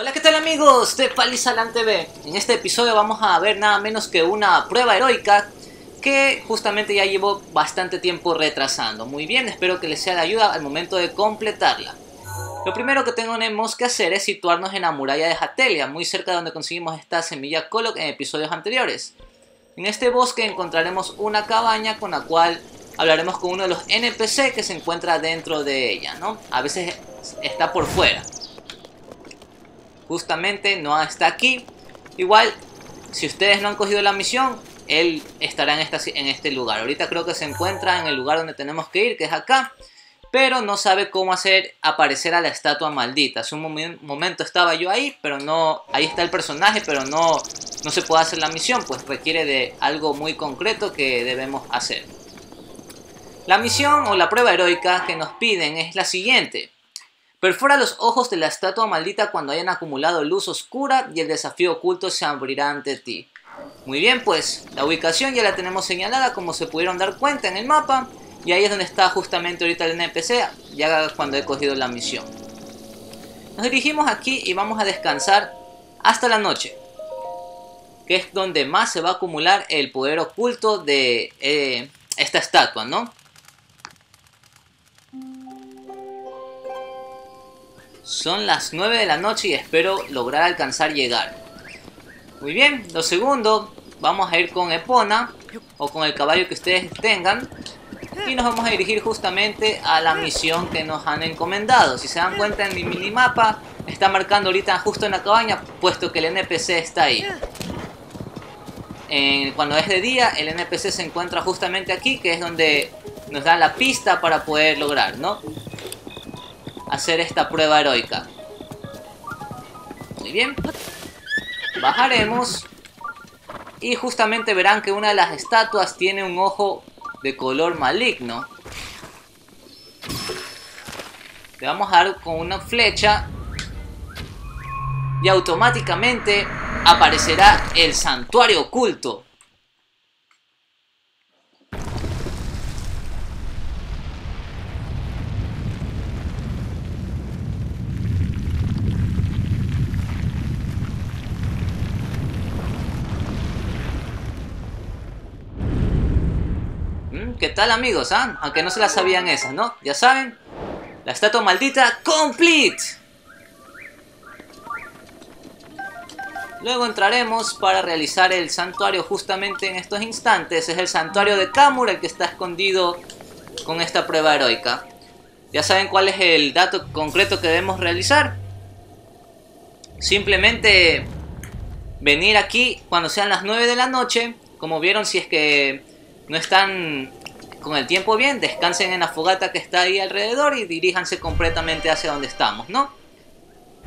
Hola, ¿qué tal amigos de Palisalan TV? En este episodio vamos a ver nada menos que una prueba heroica que justamente ya llevo bastante tiempo retrasando. Muy bien, espero que les sea de ayuda al momento de completarla. Lo primero que tenemos que hacer es situarnos en la muralla de Hatelia, muy cerca de donde conseguimos esta semilla Kolok en episodios anteriores. En este bosque encontraremos una cabaña con la cual hablaremos con uno de los NPC que se encuentra dentro de ella, ¿no? A veces está por fuera justamente no está aquí. Igual, si ustedes no han cogido la misión, él estará en, esta, en este lugar. Ahorita creo que se encuentra en el lugar donde tenemos que ir, que es acá. Pero no sabe cómo hacer aparecer a la estatua maldita. Hace un momento estaba yo ahí, pero no... Ahí está el personaje, pero no, no se puede hacer la misión, pues requiere de algo muy concreto que debemos hacer. La misión o la prueba heroica que nos piden es la siguiente. Perfora los ojos de la estatua maldita cuando hayan acumulado luz oscura y el desafío oculto se abrirá ante ti. Muy bien, pues la ubicación ya la tenemos señalada como se pudieron dar cuenta en el mapa. Y ahí es donde está justamente ahorita el NPC, ya cuando he cogido la misión. Nos dirigimos aquí y vamos a descansar hasta la noche. Que es donde más se va a acumular el poder oculto de eh, esta estatua, ¿no? Son las 9 de la noche y espero lograr alcanzar llegar. Muy bien, lo segundo, vamos a ir con Epona o con el caballo que ustedes tengan y nos vamos a dirigir justamente a la misión que nos han encomendado. Si se dan cuenta en mi minimapa, está marcando ahorita justo en la cabaña, puesto que el NPC está ahí. cuando es de día, el NPC se encuentra justamente aquí, que es donde nos da la pista para poder lograr, ¿no? Hacer esta prueba heroica. Muy bien. Bajaremos. Y justamente verán que una de las estatuas tiene un ojo de color maligno. Le vamos a dar con una flecha. Y automáticamente aparecerá el santuario oculto. ¿Qué tal amigos? Ah? Aunque no se las sabían esas, ¿no? Ya saben, la estatua maldita complete. Luego entraremos para realizar el santuario justamente en estos instantes. Es el santuario de Kamura el que está escondido con esta prueba heroica. Ya saben cuál es el dato concreto que debemos realizar. Simplemente venir aquí cuando sean las 9 de la noche. Como vieron, si es que no están con el tiempo bien, descansen en la fogata que está ahí alrededor y diríjanse completamente hacia donde estamos, ¿no?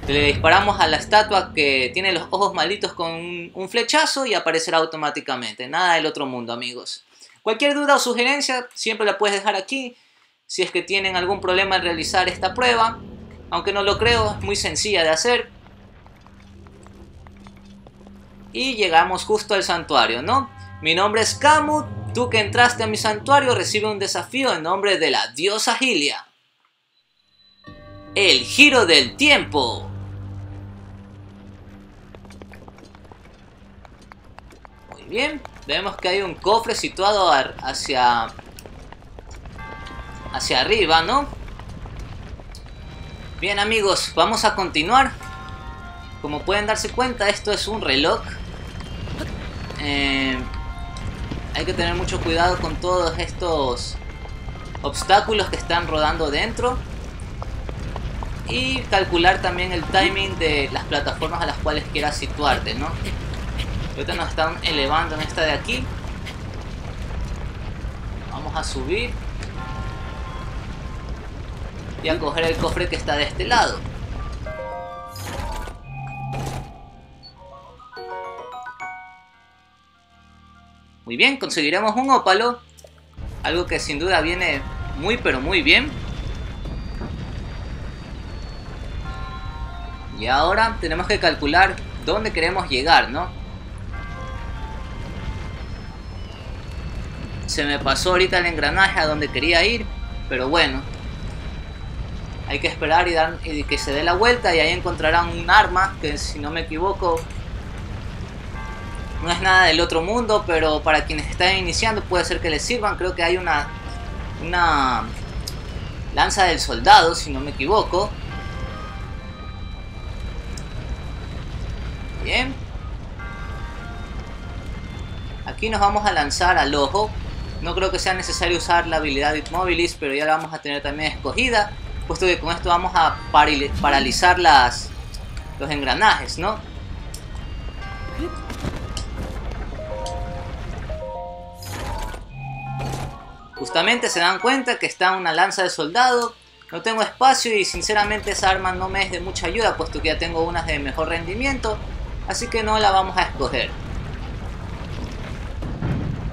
Le disparamos a la estatua que tiene los ojos malditos con un, flechazo y aparecerá automáticamente. Nada del otro mundo, amigos. Cualquier duda o sugerencia siempre la puedes dejar aquí. Si es que tienen algún problema en realizar esta prueba, aunque no lo creo, es muy sencilla de hacer. Y llegamos justo al santuario, ¿no? Mi nombre es Kamut Tú que entraste a mi santuario recibe un desafío en nombre de la diosa Gilia. El giro del tiempo. Muy bien, vemos que hay un cofre situado hacia hacia arriba, ¿no? Bien amigos, vamos a continuar. Como pueden darse cuenta, esto es un reloj. Eh, hay que tener mucho cuidado con todos estos obstáculos que están rodando dentro y calcular también el timing de las plataformas a las cuales quieras situarte, ¿no? Ahorita nos están elevando en esta de aquí. Vamos a subir. Y a coger el cofre que está de este lado. Muy bien, conseguiremos un ópalo. Algo que sin duda viene muy pero muy bien. Y ahora tenemos que calcular dónde queremos llegar, ¿no? Se me pasó ahorita el engranaje a donde quería ir, pero bueno. Hay que esperar y, dar, y que se dé la vuelta y ahí encontrarán un arma que si no me equivoco no es nada del otro mundo, pero para quienes están iniciando puede ser que les sirvan. Creo que hay una, una lanza del soldado, si no me equivoco. Bien. Aquí nos vamos a lanzar al ojo. No creo que sea necesario usar la habilidad de Immobilis, pero ya la vamos a tener también escogida. Puesto que con esto vamos a paralizar las, los engranajes, ¿no? Justamente se dan cuenta que está una lanza de soldado. No tengo espacio y sinceramente esa arma no me es de mucha ayuda puesto que ya tengo unas de mejor rendimiento. Así que no la vamos a escoger.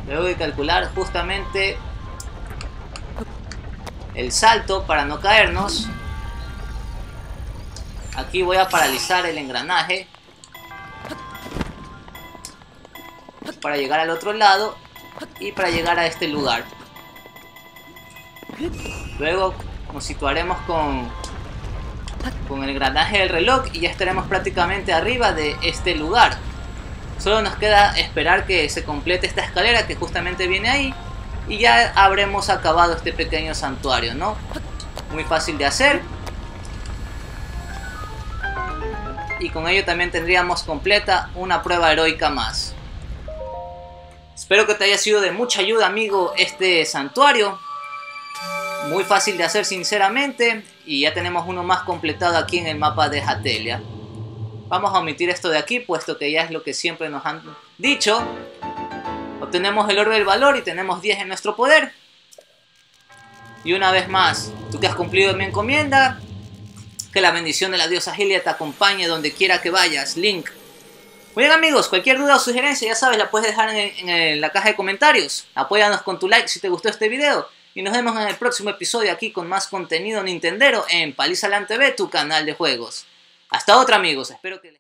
Luego de calcular justamente el salto para no caernos. Aquí voy a paralizar el engranaje. Para llegar al otro lado y para llegar a este lugar. Luego nos situaremos con, con el engranaje del reloj y ya estaremos prácticamente arriba de este lugar. Solo nos queda esperar que se complete esta escalera que justamente viene ahí y ya habremos acabado este pequeño santuario, ¿no? Muy fácil de hacer. Y con ello también tendríamos completa una prueba heroica más. Espero que te haya sido de mucha ayuda, amigo, este santuario. Muy fácil de hacer sinceramente y ya tenemos uno más completado aquí en el mapa de Hatelia. Vamos a omitir esto de aquí puesto que ya es lo que siempre nos han dicho. Obtenemos el oro del valor y tenemos 10 en nuestro poder. Y una vez más, tú que has cumplido mi encomienda, que la bendición de la diosa Helia te acompañe donde quiera que vayas. Link. Muy bien amigos, cualquier duda o sugerencia ya sabes, la puedes dejar en, en la caja de comentarios. Apóyanos con tu like si te gustó este video. Y nos vemos en el próximo episodio aquí con más contenido Nintendero en Palizaland TV, tu canal de juegos. Hasta otra amigos, espero que